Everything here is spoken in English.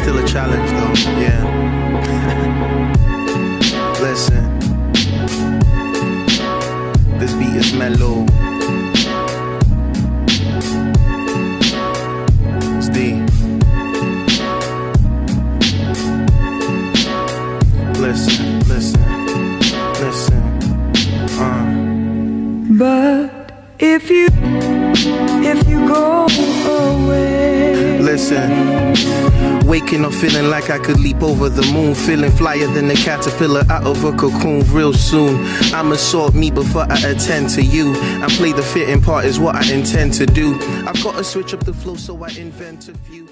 Still a challenge though, yeah. Listen. This beat is mellow. It's D. Listen, listen, listen. Uh. But if you if you go away Listen, waking up feeling like I could leap over the moon, feeling flyer than a caterpillar out of a cocoon real soon. I'ma sort me before I attend to you. And play the fitting part is what I intend to do. I've gotta switch up the flow so I invent a few.